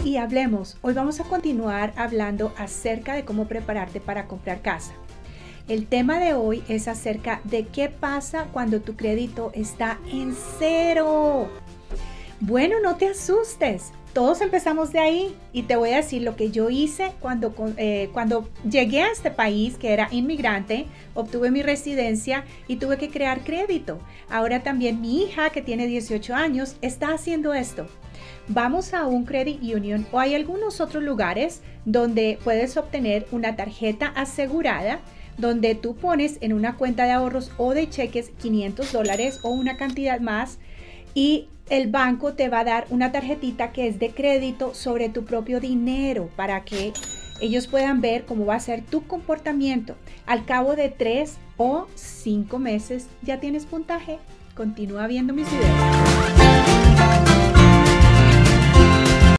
y hablemos. Hoy vamos a continuar hablando acerca de cómo prepararte para comprar casa. El tema de hoy es acerca de qué pasa cuando tu crédito está en cero. Bueno, no te asustes. Todos empezamos de ahí y te voy a decir lo que yo hice cuando, eh, cuando llegué a este país, que era inmigrante, obtuve mi residencia y tuve que crear crédito. Ahora también mi hija, que tiene 18 años, está haciendo esto vamos a un credit union o hay algunos otros lugares donde puedes obtener una tarjeta asegurada donde tú pones en una cuenta de ahorros o de cheques 500 dólares o una cantidad más y el banco te va a dar una tarjetita que es de crédito sobre tu propio dinero para que ellos puedan ver cómo va a ser tu comportamiento. Al cabo de tres o cinco meses ya tienes puntaje. Continúa viendo mis videos.